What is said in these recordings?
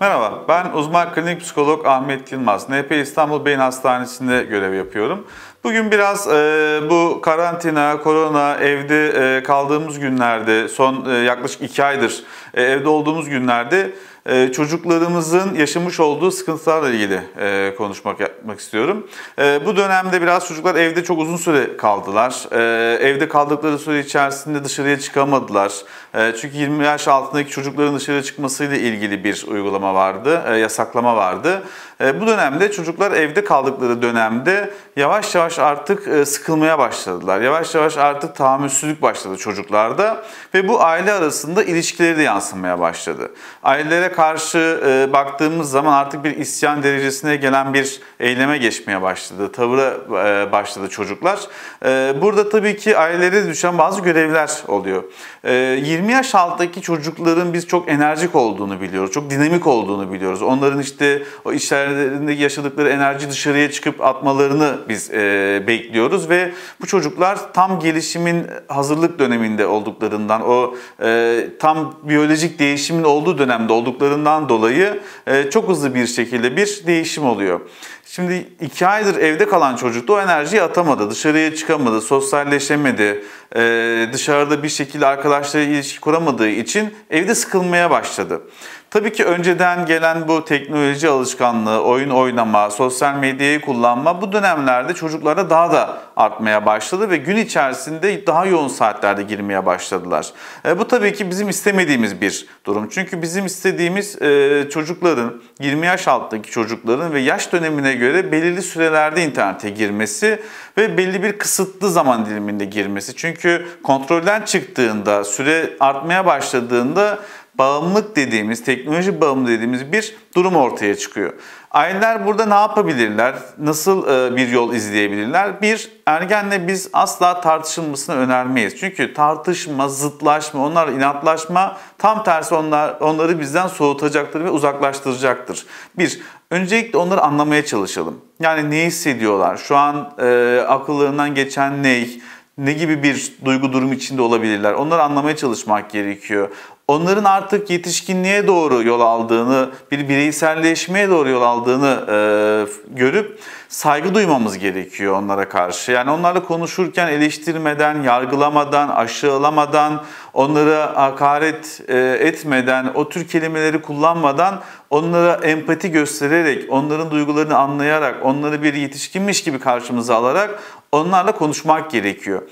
Merhaba, ben uzman klinik psikolog Ahmet Yılmaz. NP İstanbul Beyin Hastanesi'nde görev yapıyorum. Bugün biraz e, bu karantina, korona, evde e, kaldığımız günlerde, son e, yaklaşık iki aydır e, evde olduğumuz günlerde çocuklarımızın yaşamış olduğu sıkıntılarla ilgili e, konuşmak yapmak istiyorum. E, bu dönemde biraz çocuklar evde çok uzun süre kaldılar. Evde kaldıkları süre içerisinde dışarıya çıkamadılar. Çünkü 20 yaş altındaki çocukların dışarıya çıkmasıyla ilgili bir uygulama vardı, yasaklama vardı. Bu dönemde çocuklar evde kaldıkları dönemde yavaş yavaş artık sıkılmaya başladılar. Yavaş yavaş artık tahammülsüzlük başladı çocuklarda ve bu aile arasında ilişkileri de yansımaya başladı. Ailelere karşı e, baktığımız zaman artık bir isyan derecesine gelen bir eyleme geçmeye başladı. Tavıra e, başladı çocuklar. E, burada tabii ki ailelere düşen bazı görevler oluyor. E, 20 yaş alttaki çocukların biz çok enerjik olduğunu biliyoruz. Çok dinamik olduğunu biliyoruz. Onların işte o içlerinde yaşadıkları enerji dışarıya çıkıp atmalarını biz e, bekliyoruz ve bu çocuklar tam gelişimin hazırlık döneminde olduklarından, o e, tam biyolojik değişimin olduğu dönemde oldukları olduklarından dolayı e, çok hızlı bir şekilde bir değişim oluyor. Şimdi iki aydır evde kalan çocuk da o enerjiyi atamadı, dışarıya çıkamadı, sosyalleşemedi, e, dışarıda bir şekilde arkadaşlarıyla ilişki kuramadığı için evde sıkılmaya başladı. Tabii ki önceden gelen bu teknoloji alışkanlığı, oyun oynama, sosyal medyayı kullanma bu dönemlerde çocuklarda daha da artmaya başladı ve gün içerisinde daha yoğun saatlerde girmeye başladılar. E, bu tabii ki bizim istemediğimiz bir durum. Çünkü bizim istediğimiz e, çocukların, 20 yaş altındaki çocukların ve yaş dönemine göre belirli sürelerde internete girmesi ve belli bir kısıtlı zaman diliminde girmesi. Çünkü kontrolden çıktığında, süre artmaya başladığında bağımlılık dediğimiz, teknoloji bağımlı dediğimiz bir durum ortaya çıkıyor. Aileler burada ne yapabilirler? Nasıl e, bir yol izleyebilirler? Bir, ergenle biz asla tartışılmasını önermeyiz. Çünkü tartışma, zıtlaşma, onlar inatlaşma tam tersi onlar, onları bizden soğutacaktır ve uzaklaştıracaktır. Bir, öncelikle onları anlamaya çalışalım. Yani ne hissediyorlar? Şu an e, akıllarından geçen ne? ne gibi bir duygu durum içinde olabilirler? Onları anlamaya çalışmak gerekiyor onların artık yetişkinliğe doğru yol aldığını, bir bireyselleşmeye doğru yol aldığını e, görüp saygı duymamız gerekiyor onlara karşı. Yani onlarla konuşurken eleştirmeden, yargılamadan, aşağılamadan, onlara hakaret e, etmeden, o tür kelimeleri kullanmadan onlara empati göstererek, onların duygularını anlayarak, onları bir yetişkinmiş gibi karşımıza alarak onlarla konuşmak gerekiyor.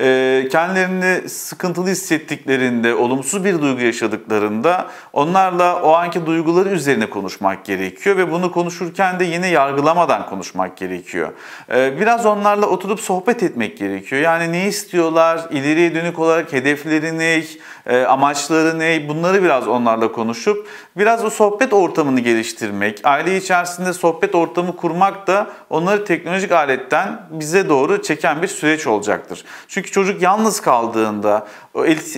Ee, kendilerini sıkıntılı hissettiklerinde, olumsuz bir duygu yaşadıklarında onlarla o anki duyguları üzerine konuşmak gerekiyor ve bunu konuşurken de yine yargılamadan konuşmak gerekiyor. Ee, biraz onlarla oturup sohbet etmek gerekiyor. Yani ne istiyorlar, ileriye dönük olarak hedefleri ne, e, amaçları ne bunları biraz onlarla konuşup biraz o sohbet ortamını geliştirmek, aile içerisinde sohbet ortamı kurmak da onları teknolojik aletten bize doğru çeken bir süreç olacaktır. Çünkü çocuk yalnız kaldığında,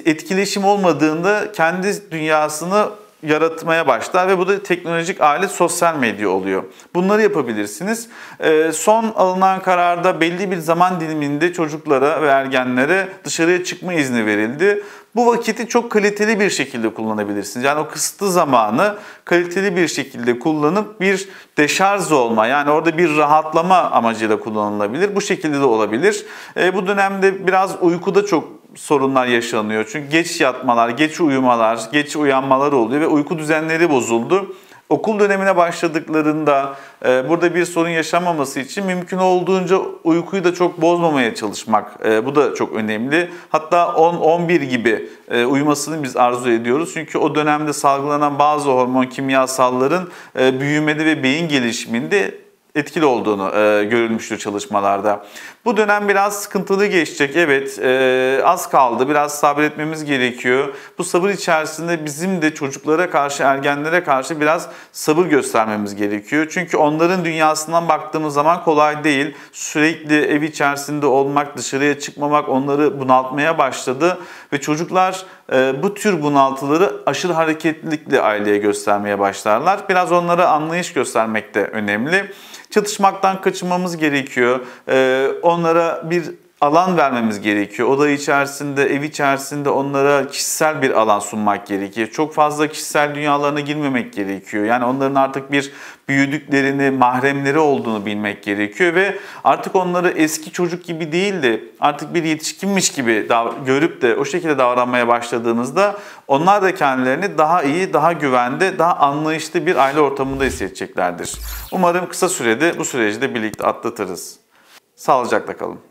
etkileşim olmadığında kendi dünyasını yaratmaya başlar ve bu da teknolojik alet sosyal medya oluyor. Bunları yapabilirsiniz. E, son alınan kararda belli bir zaman diliminde çocuklara ve ergenlere dışarıya çıkma izni verildi. Bu vakiti çok kaliteli bir şekilde kullanabilirsiniz. Yani o kısıtlı zamanı kaliteli bir şekilde kullanıp bir deşarj olma yani orada bir rahatlama amacıyla kullanılabilir. Bu şekilde de olabilir. E, bu dönemde biraz uykuda çok sorunlar yaşanıyor. Çünkü geç yatmalar, geç uyumalar, geç uyanmalar oluyor ve uyku düzenleri bozuldu. Okul dönemine başladıklarında e, burada bir sorun yaşanmaması için mümkün olduğunca uykuyu da çok bozmamaya çalışmak e, bu da çok önemli. Hatta 10-11 gibi e, uyumasını biz arzu ediyoruz. Çünkü o dönemde salgılanan bazı hormon kimyasalların e, büyümede ve beyin gelişiminde etkili olduğunu e, görülmüştür çalışmalarda. Bu dönem biraz sıkıntılı geçecek. Evet e, az kaldı. Biraz sabretmemiz gerekiyor. Bu sabır içerisinde bizim de çocuklara karşı, ergenlere karşı biraz sabır göstermemiz gerekiyor. Çünkü onların dünyasından baktığımız zaman kolay değil. Sürekli ev içerisinde olmak, dışarıya çıkmamak onları bunaltmaya başladı. Ve çocuklar e, bu tür bunaltıları aşırı hareketlilikle aileye göstermeye başlarlar. Biraz onlara anlayış göstermek de önemli. Çatışmaktan kaçınmamız gerekiyor. Ee, onlara bir alan vermemiz gerekiyor. Oda içerisinde, ev içerisinde onlara kişisel bir alan sunmak gerekiyor. Çok fazla kişisel dünyalarına girmemek gerekiyor. Yani onların artık bir büyüdüklerini, mahremleri olduğunu bilmek gerekiyor ve artık onları eski çocuk gibi değil de artık bir yetişkinmiş gibi görüp de o şekilde davranmaya başladığınızda onlar da kendilerini daha iyi, daha güvende, daha anlayışlı bir aile ortamında hissedeceklerdir. Umarım kısa sürede bu süreci de birlikte atlatırız. Sağlıcakla kalın.